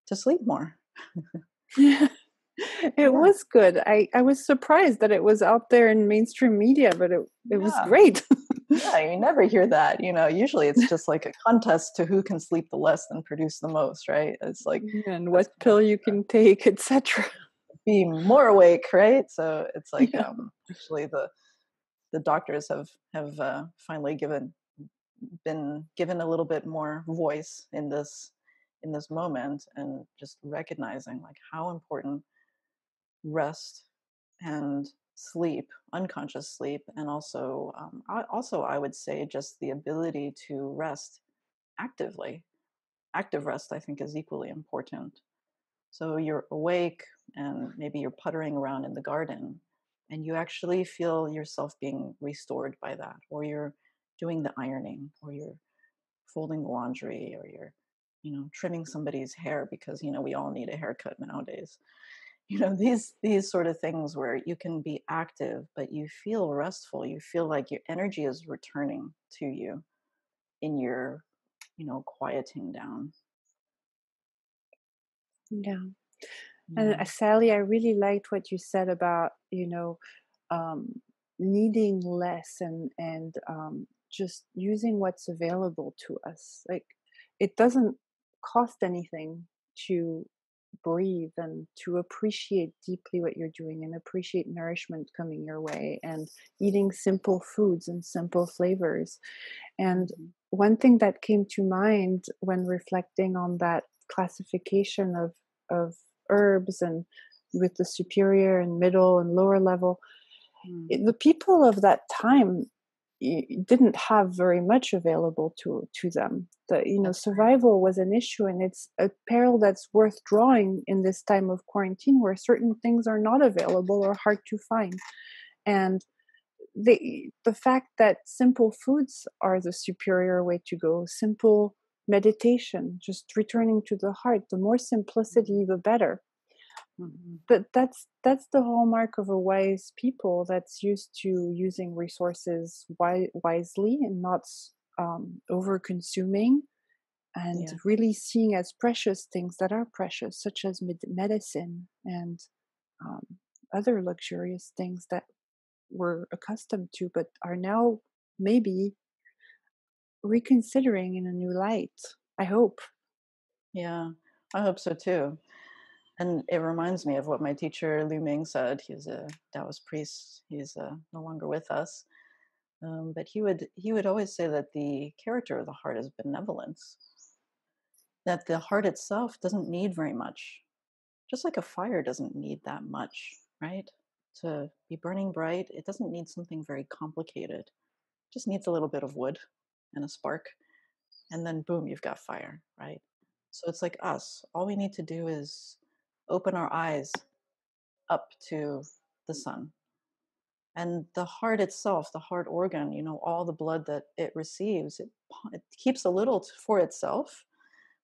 to sleep more. Yeah. It Yeah. was good. I, I was surprised that it was out there in mainstream media, but it it was great. Yeah, you never hear that. You know, usually it's just like a contest to who can sleep the less and produce the most, right? It's like and what pill you can take, etc. be more awake, right? So it's like Yeah. um, actually the the doctors have have uh, finally given been given a little bit more voice in this in this moment and just recognizing like how important rest and sleep unconscious sleep and also um, I, also i would say just the ability to rest actively. Active rest i think is equally important. So you're awake and maybe you're puttering around in the garden and you actually feel yourself being restored by that or you're doing the ironing or you're folding the laundry or you're you know trimming somebody's hair because you know we all need a haircut nowadays. You know these these sort of things where you can be active but you feel restful. You feel like your energy is returning to you in your you know quieting down. Yeah. And uh, Sally, I really liked what you said about, you know, um, needing less and and um, just using what's available to us. Like it doesn't cost anything to breathe and to appreciate deeply what you're doing and appreciate nourishment coming your way and eating simple foods and simple flavors. And Mhm. one thing that came to mind when reflecting on that classification of of herbs and with the superior and middle and lower level Mm. the people of that time didn't have very much available to to them. The you know survival was an issue and it's a peril that's worth drawing in this time of quarantine where certain things are not available or hard to find. And the the fact that simple foods are the superior way to go simple meditation just returning to the heart the more simplicity the better Mhm. but that's that's the hallmark of a wise people that's used to using resources wi- wisely and not um, over consuming and Yeah. really seeing as precious things that are precious such as med- medicine and um, other luxurious things that we're accustomed to but are now maybe reconsidering in a new light i hope Yeah, I hope so too. And it reminds me of what my teacher Liu Ming said. He's a Taoist priest. He's uh, no longer with us. Um, but he would he would always say that the character of the heart is benevolence. That the heart itself doesn't need very much. Just like a fire doesn't need that much, right? To be burning bright, it doesn't need something very complicated. It just needs a little bit of wood and a spark, and then boom, you've got fire, right? So it's like us. All we need to do is open our eyes up to the sun. And the heart itself, the heart organ, you know, all the blood that it receives, it, it keeps a little for itself,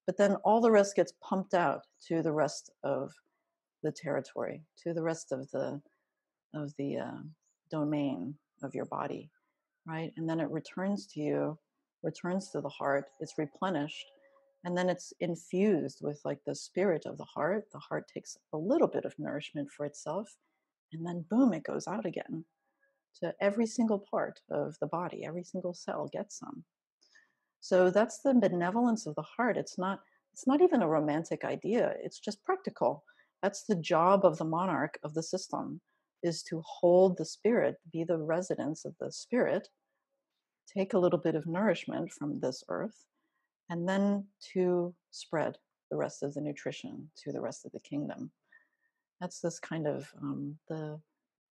but then all the rest gets pumped out to the rest of the territory, to the rest of the of the uh, domain of your body, right? And then it returns to you, returns to the heart. It's replenished, and then it's infused with like the spirit of the heart. The heart takes a little bit of nourishment for itself, and then boom, it goes out again to every single part of the body. Every single cell gets some. So that's the benevolence of the heart. It's not it's not even a romantic idea. It's just practical. That's the job of the monarch of the system is to hold the spirit, be the residence of the spirit, take a little bit of nourishment from this earth, and then to spread the rest of the nutrition to the rest of the kingdom. That's this kind of um, the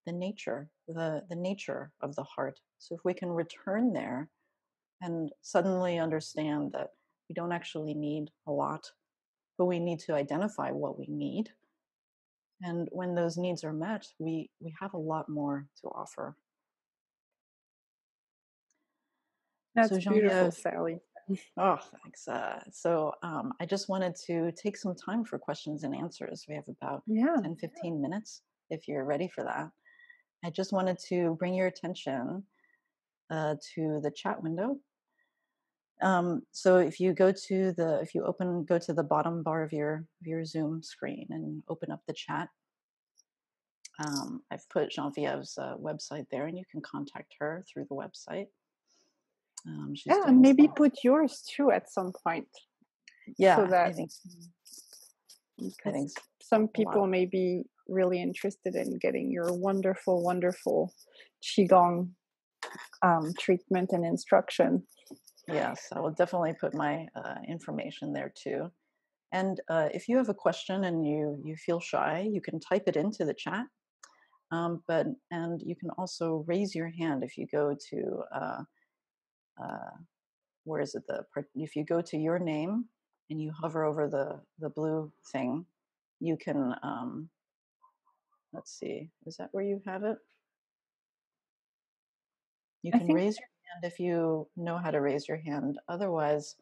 the nature, the the nature of the heart. So if we can return there and suddenly understand that we don't actually need a lot, but we need to identify what we need. And when those needs are met, we, we have a lot more to offer. So that's beautiful sally oh, thanks. Uh, so um, I just wanted to take some time for questions and answers. We have about yeah 10, 15 minutes if you're ready for that. I just wanted to bring your attention uh, to the chat window. Um, so if you go to the, if you open, go to the bottom bar of your of your Zoom screen and open up the chat. Um, I've put Genevieve's uh, website there, and you can contact her through the website. Um, she's yeah and maybe some, put yours too at some point so yeah, I that think, I think some people may be really interested in getting your wonderful wonderful qigong um, treatment and instruction Yes, I will definitely put my uh, information there too. And uh, if you have a question and you you feel shy, you can type it into the chat. Um, but and you can also raise your hand if you go to uh, uh, where is it the part- if you go to your name and you hover over the the blue thing, you can um, let's see, is that where you have it? You can raise your hand if you know how to raise your hand. Otherwise,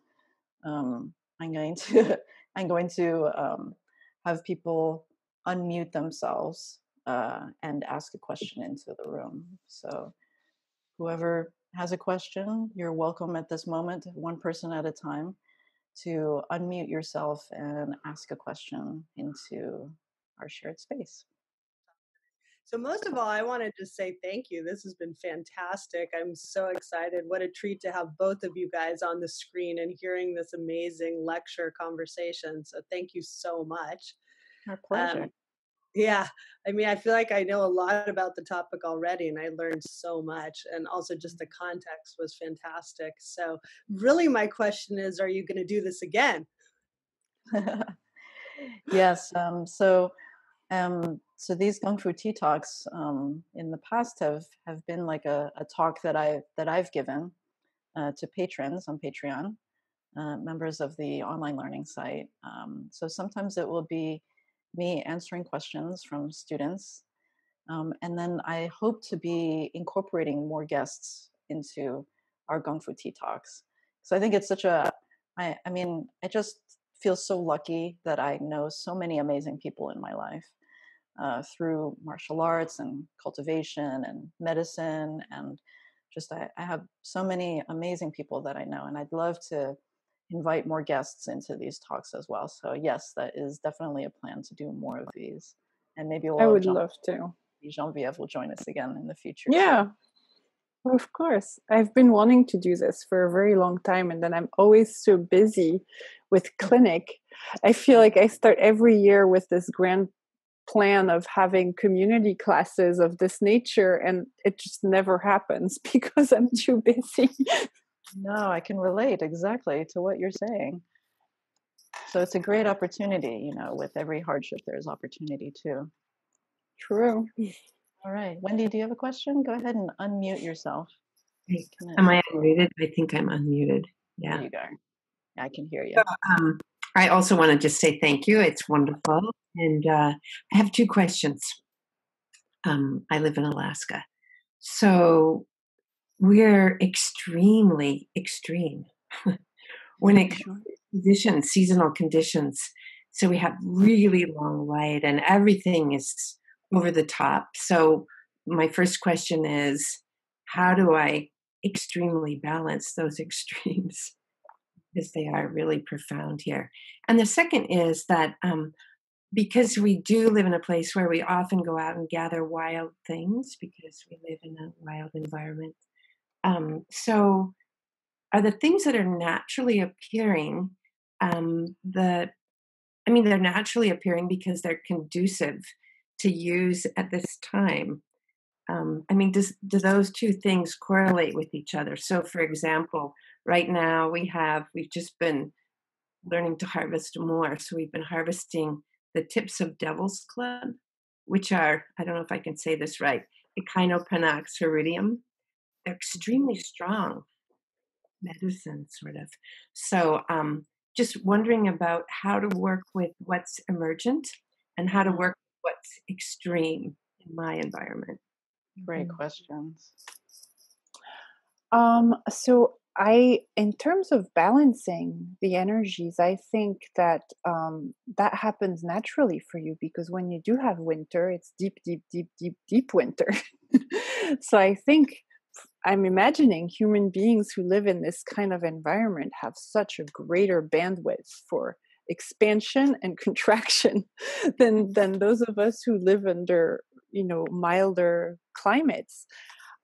um, I'm going to I'm going to um, have people unmute themselves uh, and ask a question into the room. So whoever has a question, you're welcome at this moment, one person at a time, to unmute yourself and ask a question into our shared space. So most of all, I wanted to just say thank you. This has been fantastic. I'm so excited. What a treat to have both of you guys on the screen and hearing this amazing lecture conversation. So thank you so much. Our pleasure. Um, yeah, I mean, I feel like I know a lot about the topic already, and I learned so much. And also, just the context was fantastic. So, really, my question is are you going to do this again? yes. Um, so, um, so these Gong Fu Tea talks um, in the past have have been like a, a talk that I that I've given uh, to patrons on Patreon, uh, members of the online learning site. Um, so sometimes it will be me answering questions from students. Um, and then I hope to be incorporating more guests into our Gong Fu Tea Talks. So I think it's such a, I, I mean, I just feel so lucky that I know so many amazing people in my life uh, through martial arts and cultivation and medicine. And just, I, I have so many amazing people that I know. And I'd love to invite more guests into these talks as well. So yes, that is definitely a plan to do more of these, and maybe we'll I would Jean- love to. Genevieve will join us again in the future. Yeah, of course. I've been wanting to do this for a very long time, and then I'm always so busy with clinic. I feel like I start every year with this grand plan of having community classes of this nature and it just never happens because I'm too busy no, I can relate exactly to what you're saying. So it's a great opportunity, you know, with every hardship, there's opportunity too. True. All right. Wendy, do you have a question? Go ahead and unmute yourself. Am I unmuted? I think I'm unmuted. Yeah. There you go. I can hear you. So, um, I also want to just say thank you. It's wonderful. And uh, I have two questions. Um, I live in Alaska. So we're extremely extreme when it comes to conditions, seasonal conditions. So we have really long light and everything is over the top. So my first question is how do I extremely balance those extremes? Because they are really profound here. And the second is that um, because we do live in a place where we often go out and gather wild things because we live in a wild environment, um, so, are the things that are naturally appearing um, the I mean, they're naturally appearing because they're conducive to use at this time. Um, I mean, does do those two things correlate with each other? So, for example, right now we have we've just been learning to harvest more, so we've been harvesting the tips of Devil's Club, which are I don't know if I can say this right, Echinopanax horridum, extremely strong medicine, sort of. So, um, just wondering about how to work with what's emergent and how to mm-hmm. work with what's extreme in my environment. Great mm-hmm. questions. Um, so I, in terms of balancing the energies, I think that um, that happens naturally for you because when you do have winter, it's deep, deep, deep, deep, deep winter. so I think I'm imagining human beings who live in this kind of environment have such a greater bandwidth for expansion and contraction than than those of us who live under you know milder climates.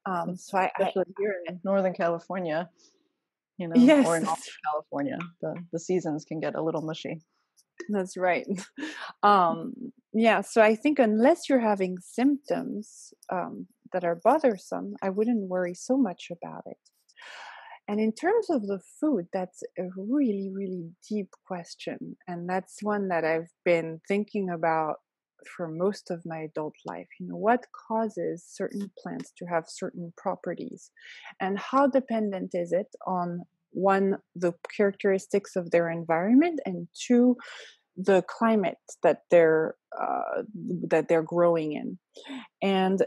Um, so I, I here in Northern California, you know, yes. or in California, the the seasons can get a little mushy. That's right. Um, yeah, so I think unless you're having symptoms, um, that are bothersome, I wouldn't worry so much about it. And in terms of the food, that's a really, really deep question. And that's one that I've been thinking about for most of my adult life. You know, what causes certain plants to have certain properties? And how dependent is it on one, the characteristics of their environment, and two, the climate that they're uh, that they're growing in and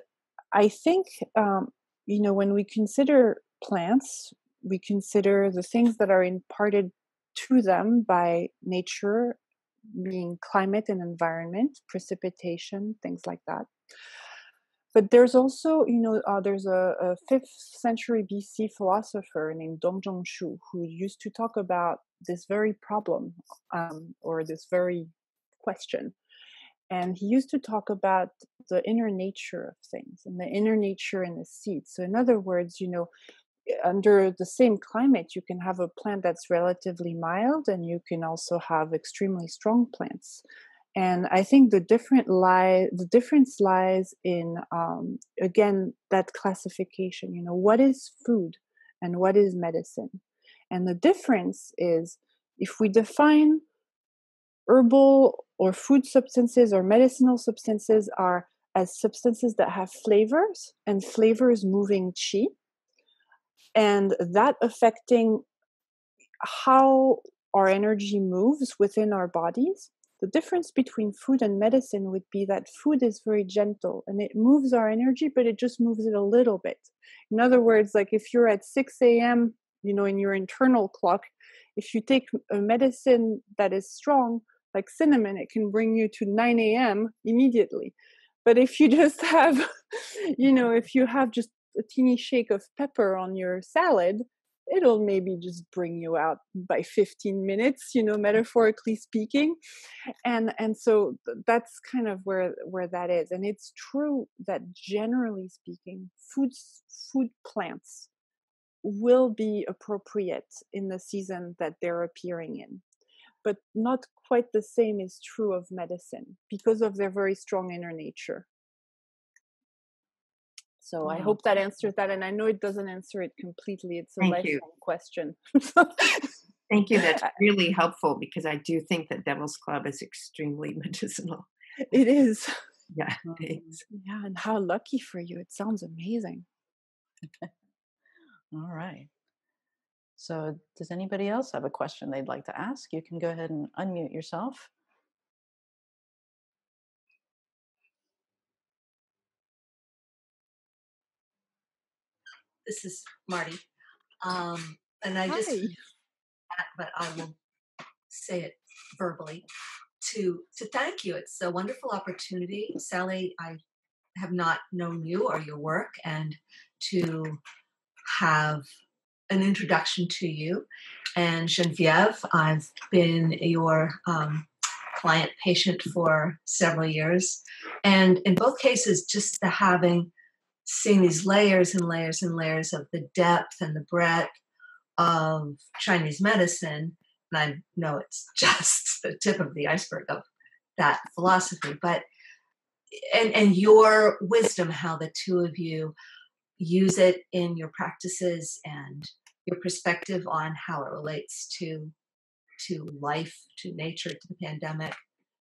I think, um, you know, when we consider plants, we consider the things that are imparted to them by nature, being climate and environment, precipitation, things like that. But there's also, you know, uh, there's a, a, fifth century BC philosopher named Dong Zhongshu who used to talk about this very problem um, or this very question and he used to talk about the inner nature of things and the inner nature in the seed so in other words you know under the same climate you can have a plant that's relatively mild and you can also have extremely strong plants and I think the different lie the difference lies in um, again that classification. You know, what is food and what is medicine, and the difference is if we define herbal or food substances or medicinal substances are as substances that have flavors and flavors moving chi and that affecting how our energy moves within our bodies the difference between food and medicine would be that food is very gentle and it moves our energy, but it just moves it a little bit. In other words, like if you're at 6 a.m., you know, in your internal clock, if you take a medicine that is strong, like cinnamon, it can bring you to 9 a.m. immediately. But if you just have, you know, if you have just a teeny shake of pepper on your salad, it'll maybe just bring you out by 15 minutes you know metaphorically speaking and and so that's kind of where where that is and it's true that generally speaking foods food plants will be appropriate in the season that they're appearing in but not quite the same is true of medicine because of their very strong inner nature so I mm. hope that answers that. And I know it doesn't answer it completely. It's a Thank lifelong you. question. Thank you. That's really helpful because I do think that Devil's Club is extremely medicinal. it is. Yeah, it is. Um, yeah, and how lucky for you. It sounds amazing. All right. So, does anybody else have a question they'd like to ask? You can go ahead and unmute yourself. This is Marty. Um, and I just, but I will say it verbally to to thank you. It's a wonderful opportunity, Sally. I have not known you or your work, and to have an introduction to you. And Genevieve, I've been your um, client patient for several years, and in both cases, just the having seeing these layers and layers and layers of the depth and the breadth of Chinese medicine. And I know it's just the tip of the iceberg of that philosophy, but and and your wisdom, how the two of you use it in your practices and your perspective on how it relates to to life, to nature, to the pandemic.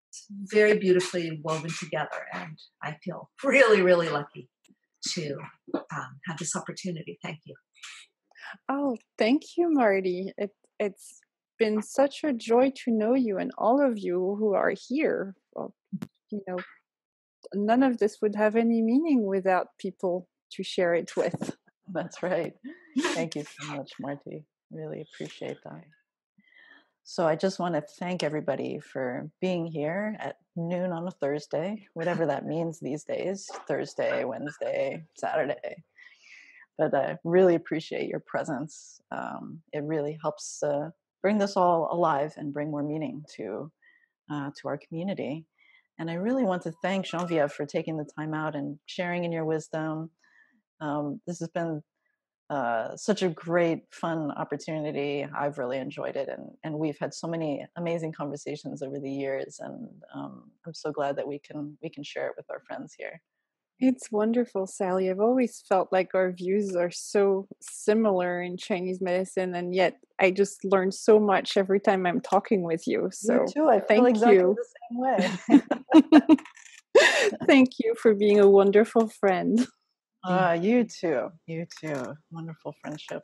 It's very beautifully woven together, and I feel really, really lucky to um, have this opportunity. Thank you. Oh, thank you, Marty. It, it's been such a joy to know you and all of you who are here. Well, you know, none of this would have any meaning without people to share it with. That's right. Thank you so much, Marty. Really appreciate that. So I just want to thank everybody for being here at noon on a Thursday, whatever that means these days Thursday, Wednesday, Saturday. But I really appreciate your presence. Um, it really helps uh, bring this all alive and bring more meaning to, uh, to our community. And I really want to thank Genevieve for taking the time out and sharing in your wisdom. Um, this has been uh, such a great, fun opportunity. I've really enjoyed it, and and we've had so many amazing conversations over the years, and um, I'm so glad that we can we can share it with our friends here. It's wonderful, Sally. I've always felt like our views are so similar in Chinese medicine, and yet I just learn so much every time I'm talking with you. So you too. I feel thank exactly you. the same way. thank you for being a wonderful friend. Uh, you too. You too. Wonderful friendship.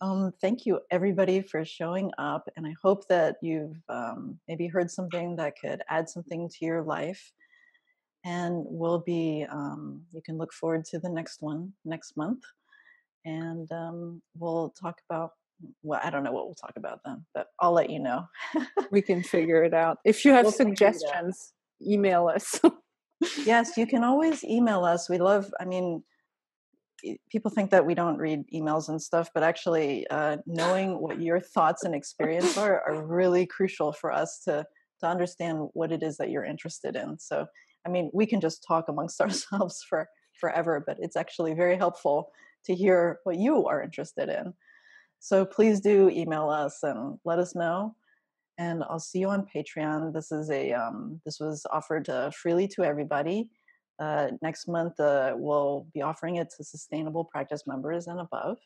Um, thank you, everybody, for showing up. And I hope that you've um, maybe heard something that could add something to your life. And we'll be, um, you can look forward to the next one next month. And um, we'll talk about, well, I don't know what we'll talk about then, but I'll let you know. We can figure it out. If you have We'll figure it out. suggestions, email us. yes, you can always email us. We love, I mean, people think that we don't read emails and stuff, but actually, uh, knowing what your thoughts and experience are are really crucial for us to to understand what it is that you're interested in. So, I mean, we can just talk amongst ourselves for forever, but it's actually very helpful to hear what you are interested in. So please do email us and let us know. And I'll see you on Patreon. This is a um, this was offered uh, freely to everybody. Uh, next month, uh, we'll be offering it to sustainable practice members and above,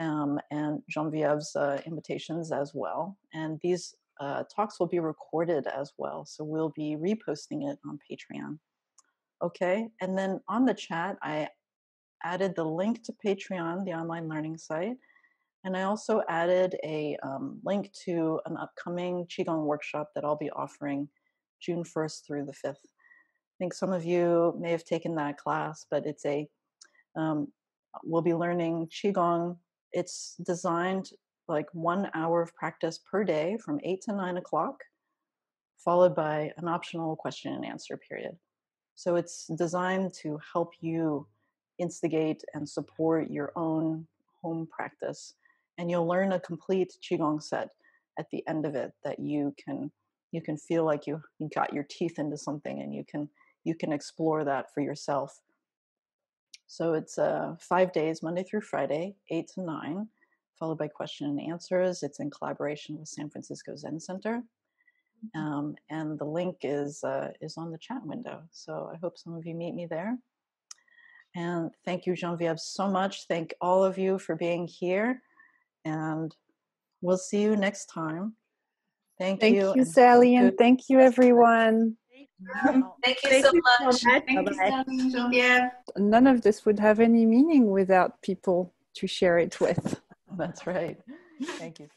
um, and Genevieve's uh, invitations as well. And these uh, talks will be recorded as well, so we'll be reposting it on Patreon. Okay, and then on the chat, I added the link to Patreon, the online learning site, and I also added a um, link to an upcoming Qigong workshop that I'll be offering June 1st through the 5th. I think some of you may have taken that class, but it's a, um, we'll be learning Qigong. It's designed like one hour of practice per day from 8 to 9 o'clock, followed by an optional question and answer period. So it's designed to help you instigate and support your own home practice and you'll learn a complete qigong set at the end of it that you can you can feel like you you got your teeth into something and you can you can explore that for yourself. So it's uh, five days monday through friday eight to nine followed by question and answers. It's in collaboration with san francisco zen center mm-hmm. um, and the link is uh, is on the chat window. So i hope some of you meet me there. And thank you genevieve so much. Thank all of you for being here and we'll see you next time. Thank, you. thank you. you, Sally, and thank you, everyone. Thank you so much. Thank you, Sally. Yeah. None of this would have any meaning without people to share it with. That's right. Thank you.